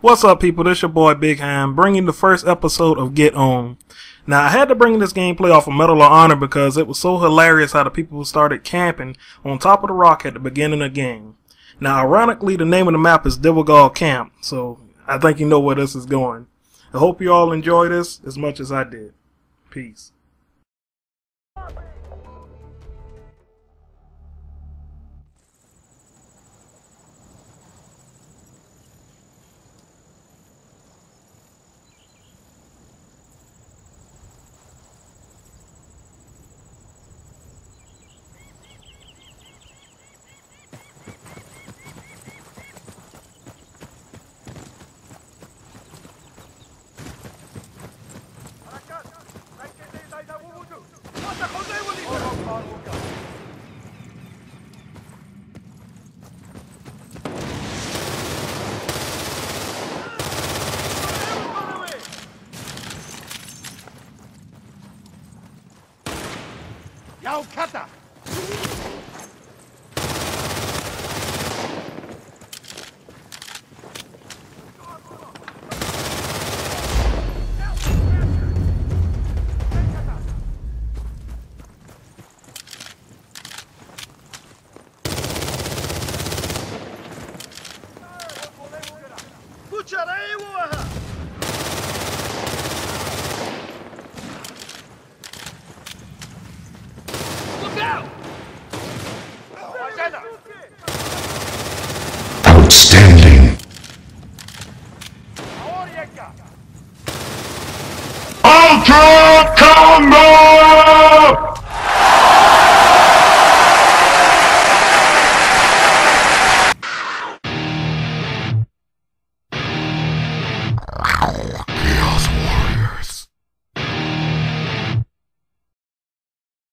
What's up, people? This your boy Big Ham, bringing the first episode of Get Owned. Now, I had to bring this gameplay off of Medal of Honor because it was so hilarious how the people started camping on top of the rock at the beginning of the game. Now, ironically, the name of the map is Diwagal Camp, so I think you know where this is going. I hope you all enjoy this as much as I did. Peace. Now kata! Kucharewa! Outstanding. Ultra!